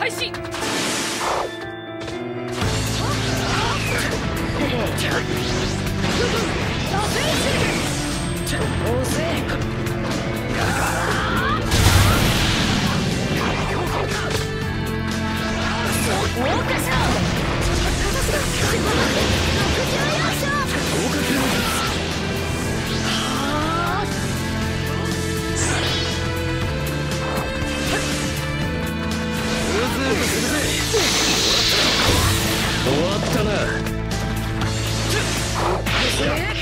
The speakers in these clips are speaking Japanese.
開始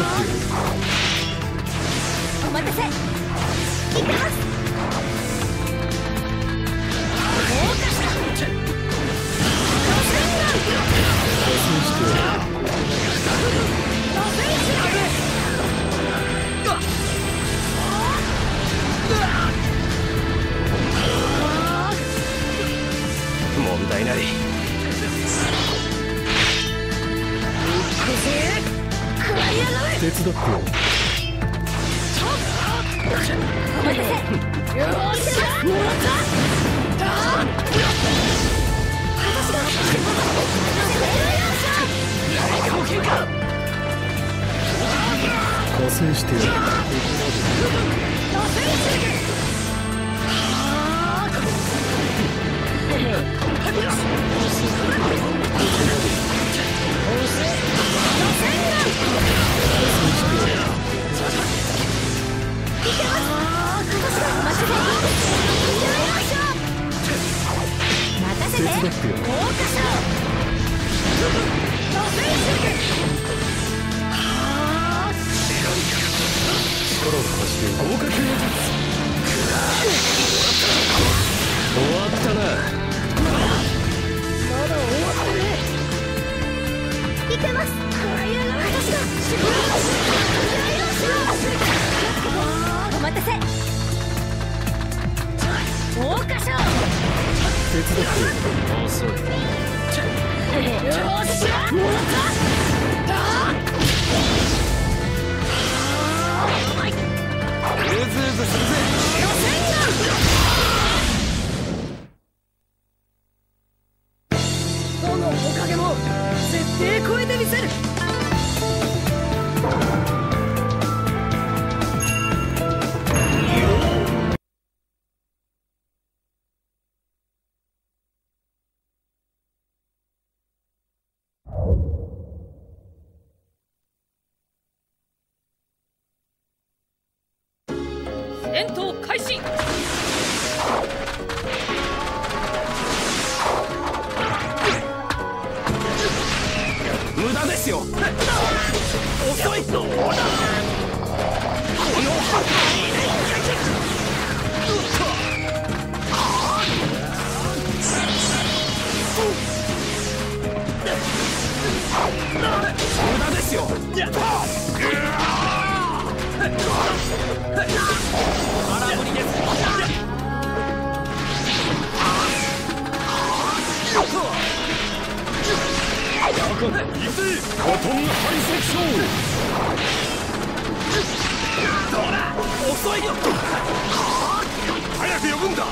お待たせ。行ってます問題ない手伝ってよお待たせ加勢してやる。合格術終わったな行けます私がお待たせ桜花賞手伝ってよ遅い。よっしゃずする戦闘開始。無駄ですよ。遅い遅いよ早く呼ぶんだ。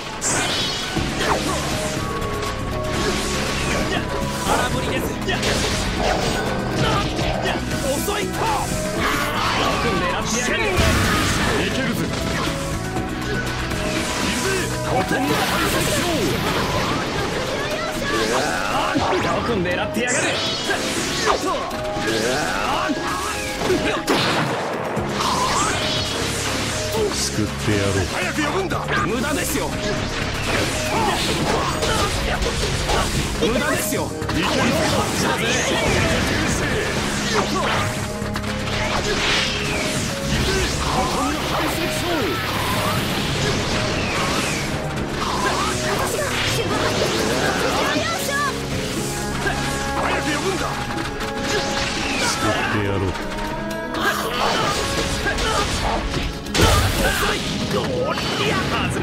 空振りです遅いとよく狙ってやるいけるぜコトンハリセクションよく狙ってやがる救ってやろう。早く呼ぶんだ。無駄ですよ。無駄ですよ。けるこっちだぜ早く呼ぶんだ。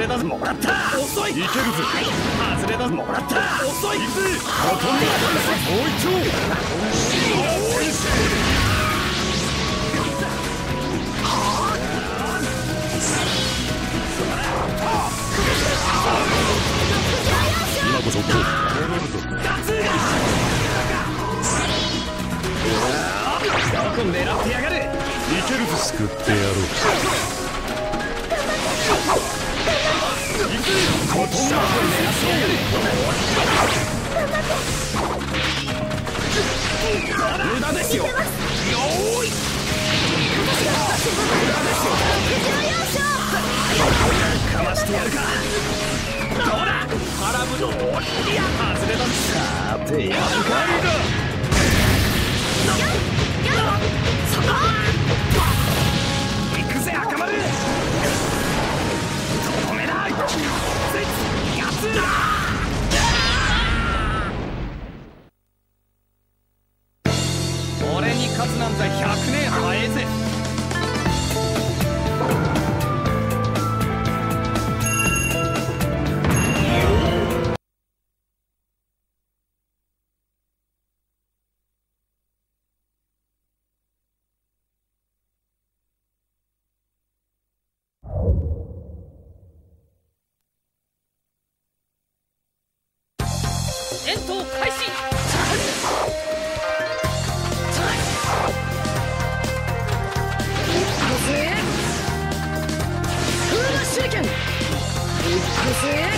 れだもらった遅い。い。けるぜ外れだもらった遅い。い。くぜほとんどもう一丁おい。し今こそこうどこ狙ってやがるい。けるぞ救ってやろう無駄ですよ。よ。ーいかましてやるかどうだ腹ぶどういや外れださてやるか行戦闘開始。ズ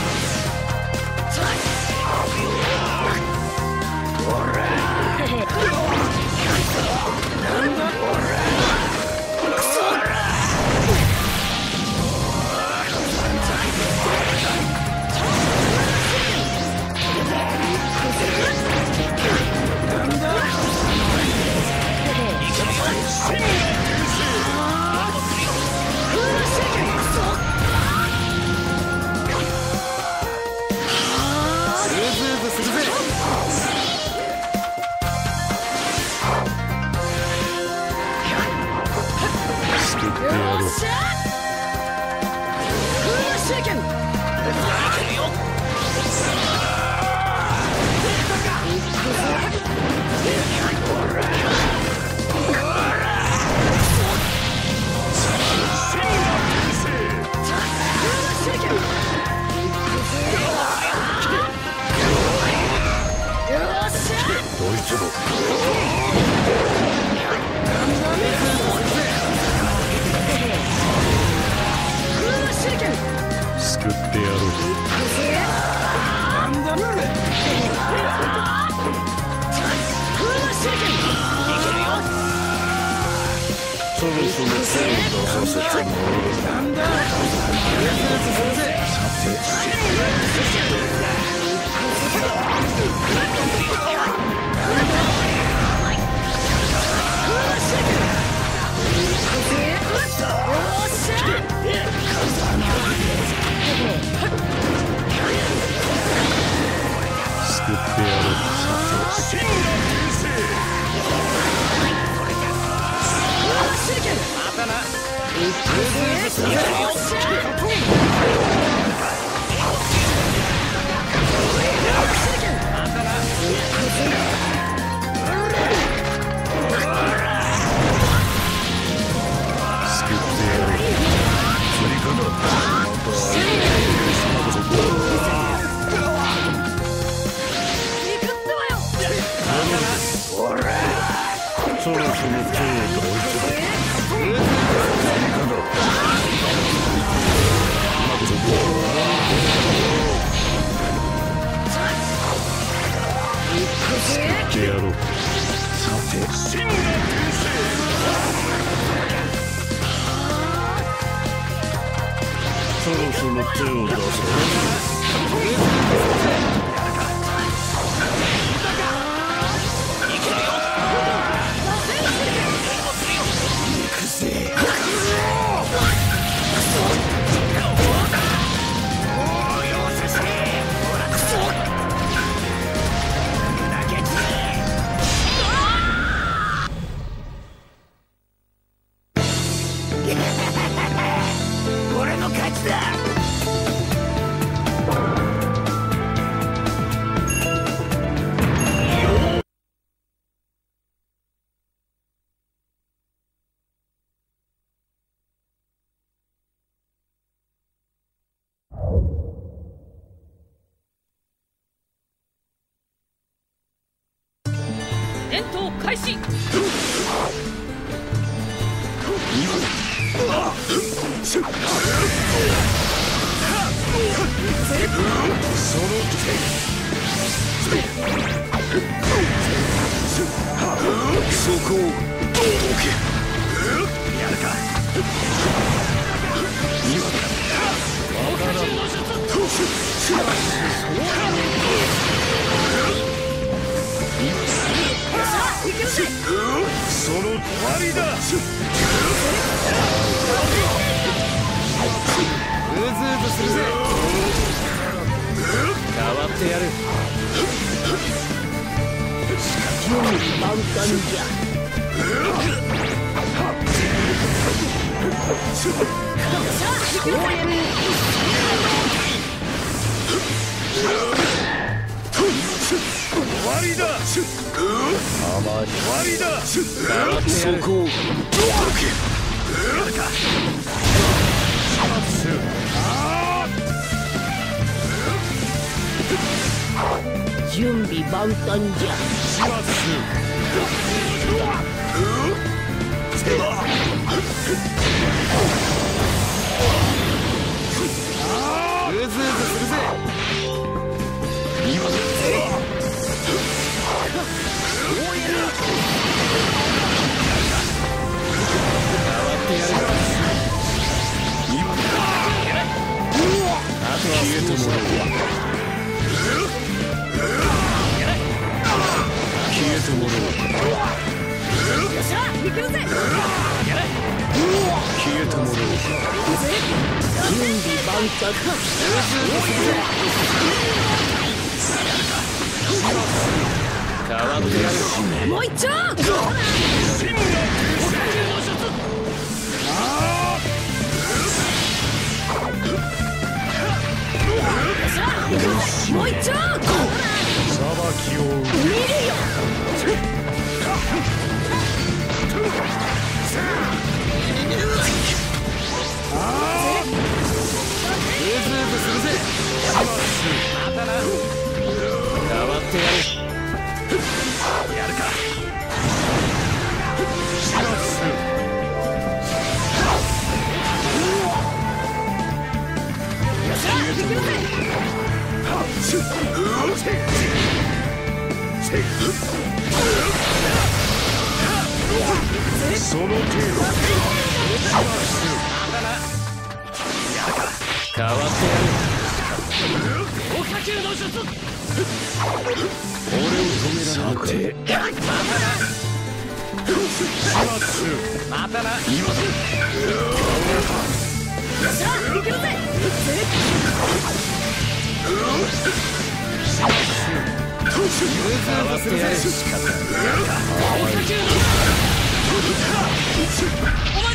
そろそろ手を出させてもらう救そろそろ手を出せってやろうさてその手を出す戦闘開始その手そこをどけ？やるか？終わりだ。うずうずするぜ。変わってやる。満タンじゃ終わ準備万端じゃしますうずうずす消えてもらおうよっしゃ行くぜやれ消えてもらおう準備万端変わってやるもう一丁もう一丁裁きを見るようずうずするぜまたな変ってやるやるか。しますその程度変わってやる俺を。止められるかさてしますまたな今だ行くぜうずうずするぜ負傷者が